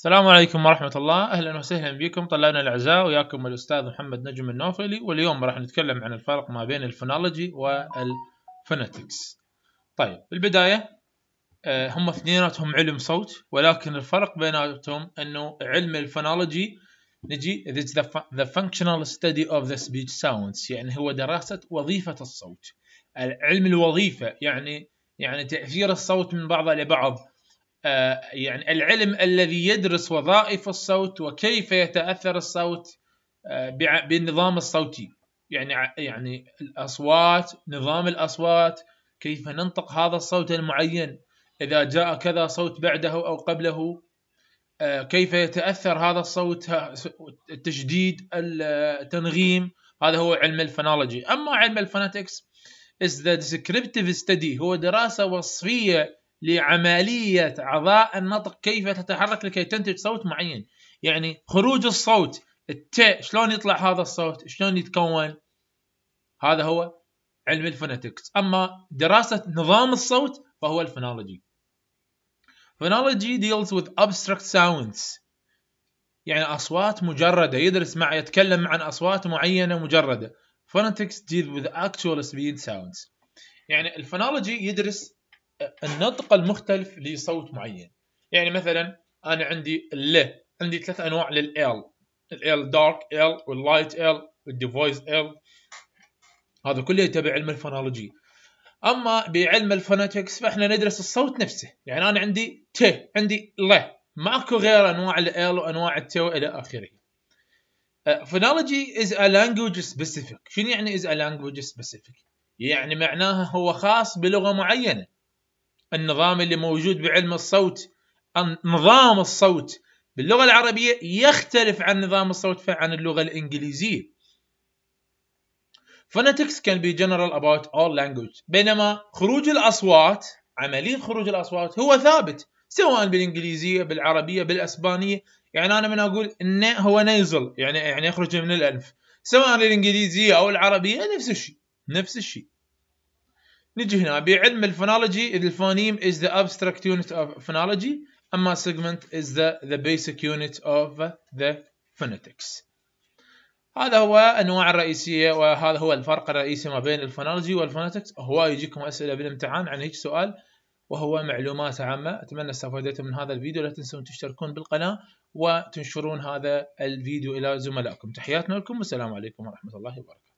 السلام عليكم ورحمة الله. أهلا وسهلا بكم. طلابنا الأعزاء. وياكم الأستاذ محمد نجم النوفلي واليوم راح نتكلم عن الفرق ما بين ال phonology وال phonetics طيب بالبداية آه، هم اثنيناتهم علم صوت ولكن الفرق بيناتهم أنه علم ال phonology نجي is the, functional study of the speech sounds يعني هو دراسة وظيفة الصوت. علم الوظيفة يعني يعني تأثير الصوت من بعضه لبعض يعني العلم الذي يدرس وظائف الصوت وكيف يتأثر الصوت آه، بالنظام الصوتي. يعني يعني الأصوات نظام الأصوات كيف ننطق هذا الصوت المعين إذا جاء كذا صوت بعده أو قبله آه، كيف يتأثر هذا الصوت التشديد التنغيم. هذا هو علم الفونولوجي أما علم الفونetics is the descriptive study هو دراسة وصفية لعملية أعضاء النطق كيف تتحرك لكي تنتج صوت معين. يعني خروج الصوت الت شلون يطلع هذا الصوت؟ شلون يتكون؟ هذا هو علم الفونetics أما دراسة نظام الصوت فهو الفونولوجي. Phonology deals with abstract sounds. يعني أصوات مجردة. يدرس مع يتكلم عن أصوات معينة مجردة. Phonetics deal with actual speech sounds. يعني ال phonology يدرس النطق المختلف لصوت معين. يعني مثلا أنا عندي ال عندي ثلاث أنواع لل L ال dark L وال light L وال devoiced L هذا كله يتبع علم ال phonology. أما بعلم ال phonetics فإحنا ندرس الصوت نفسه. يعني أنا عندي ت عندي ل. ماكو غير أنواع ال L وأنواع ال T إلى آخره. phonology is a language specific. شنو يعني is a language specific يعني معناها هو خاص بلغة معينة. النظام اللي موجود بعلم الصوت. نظام الصوت باللغة العربية يختلف عن نظام الصوت عن اللغة الإنجليزية. Phonetics can be general about all language. بينما خروج الأصوات عملية خروج الأصوات هو ثابت سواء بالإنجليزية بالعربية بالأسبانية. يعني أنا من أقول إن هو nasal يعني يعني يخرج من الأنف. سواء الإنجليزية أو العربية نفس الشيء نفس الشيء. نجي هنا. بعلم ال phonology ال phoneme is the abstract unit phonology. أما segment is the the basic unit of the phonetics. هذا هو انواع الرئيسية وهذا هو الفرق الرئيسي ما بين ال phonology وال phonetics هو يجيكم أسئلة بالامتحان عن هيك سؤال وهو معلومات عامة. أتمنى استفادتم من هذا الفيديو لا تنسون تشتركون بالقناة وتنشرون هذا الفيديو إلى زملائكم. تحياتنا لكم. والسلام عليكم ورحمة الله وبركاته.